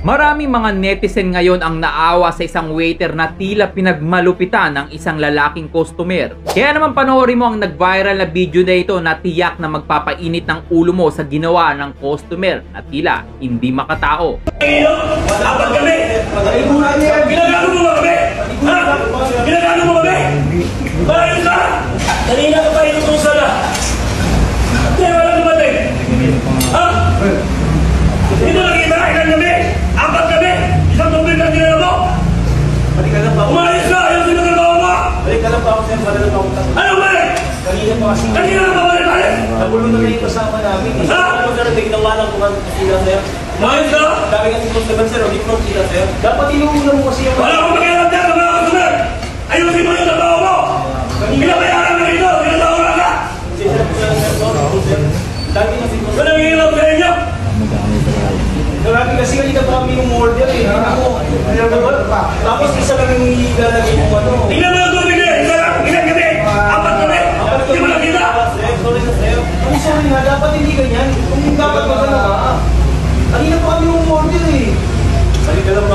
Maraming mga netizen ngayon ang naawa sa isang waiter na tila pinagmalupitan ng isang lalaking customer. Kaya naman panoorin mo ang nag-viral na video na ito na tiyak na magpapainit ng ulo mo sa ginawa ng customer na tila hindi makatao. Ino? Apat kami! Ginagano mo ba kami? Ha? Ginagano mo kami? Bakit ka? Kanina ka pa inutusan na. Kaya wala dumating. Ha? Ito nakikita, ilan kami? Apat kami? Isang tubig lang ginagawa mo? Umayos ka! Ayaw sinagagawa mo! Ano balik? Kanina pa balik balik? nagulo na yung kasama namin. Ha? Ba na ginawa ng mga kasila sa'yo? Umayos ka? Dami kasi customer sir, hindi ko kita sa'yo. Dapat inuuna mo kasi yung Wala akong pakialam dyan sa mga kasulat! Ayusin mo yung trabaho mo! Pinabayaran na ito! Pinatawaran ka! Dami kasi customer. Wala nang ilaw sa inyo! Grabe kasi kanina pa kami yung order eh. Ano? Tapos isa lang yung ilalagay yung ano. Tingnan mo yung tubig niya! Isa lang! Ilan kami? Apat kami! Hindi mo nakita! Sorry na sa'yo. Ang sorry nga, dapat hindi ganyan. Kung dapat mo na ka. Kanina pa kami yung order eh. Halika lang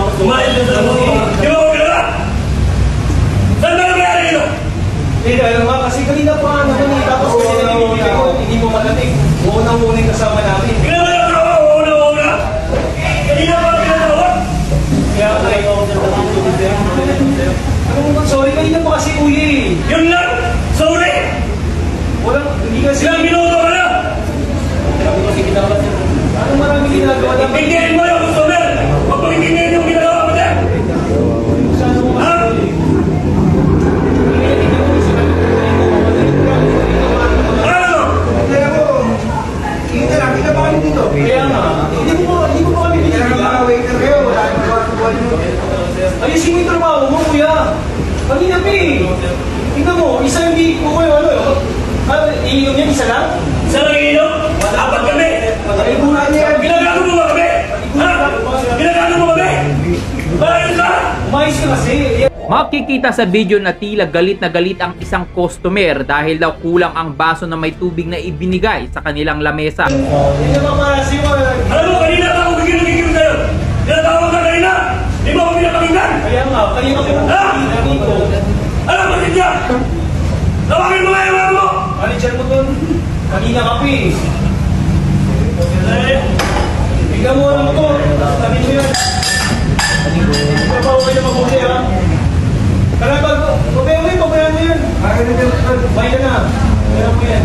ako? Umayos na mo! Saan ba nangyari ito? Eh, dahil nga, kasi kanina pa eh. Tapos kasi hindi mo malating. Unang-una yung kasama namin. Yan, isa lang? Sa nanginom? Apat kami! Ay. Ginagano mo ba kami? Ha? Ginagano mo kami? Bakit ka? Umayos ka kasi. Makikita sa video na tila galit na galit ang isang customer dahil daw kulang ang baso na may tubig na ibinigay sa kanilang lamesa. Hindi naman para si Alam mo, kanina pa ako bigil-bigil sa'yo. Tinatawag ka kanina. Di mo ako pinapakinggan. Kaya nga, kanina ko Ha? Ano ba siya? Tawagin mo nga yung mga Manager mo doon. Kanina ka pa. Eh, Tingnan mo ano to. Sabi mo yan. Trabaho kayo mabuti ha. Kaya pag, pabayan mo yun, pabayan mo yun. Ay, hindi na. Bayan na. Bayan mo yan.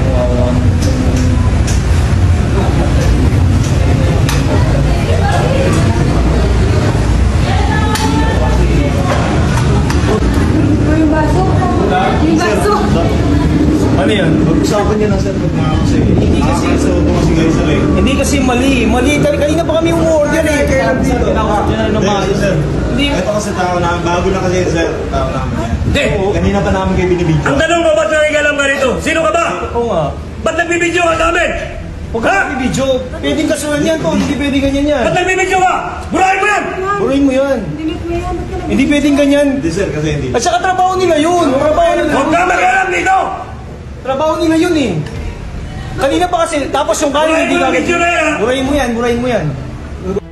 Yung baso. Yung baso. Ano yan? Pag-usapan niyo na sir pag mga kasi Hindi kasi- so kasi guys sir eh. Hindi kasi mali. Mali. Kani- Kanina pa kami umorder eh. Kaya lang dito. Sir. Hindi. Ito kasi tao na bago na kasi sir. Tao namin yan. Hindi. Kanina pa namin kayo binibidyo. Ang tanong ko, ba't nakikialam ka rito? Sino ka ba? Oo nga. Ba't nagbibideo ka sa amin? Huwag ka video. Pwedeng kasuhan yan to. Hindi pwedeng ganyan yan. Ba't nagbibideo ka? Burahin mo yan! Buruin mo yan. Mo Hindi pwedeng ganyan. Hindi sir kasi hindi. At saka trabaho nila yun. Trabaho nila. Huwag ka! Trabaho nila yun eh. Kanina pa kasi, tapos yung kanin hindi ka... Burahin mo yan, burahin mo yan.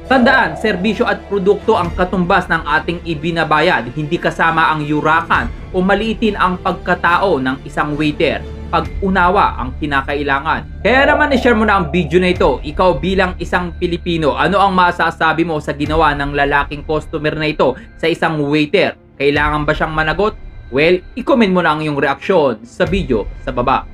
Tandaan, serbisyo at produkto ang katumbas ng ating ibinabayad, hindi kasama ang yurakan o maliitin ang pagkatao ng isang waiter. Pag-unawa ang kinakailangan. Kaya naman i-share mo na ang video na ito. Ikaw bilang isang Pilipino, ano ang masasabi mo sa ginawa ng lalaking customer na ito sa isang waiter? Kailangan ba siyang managot? Well, i-comment mo na ang iyong reaksyon sa video sa baba.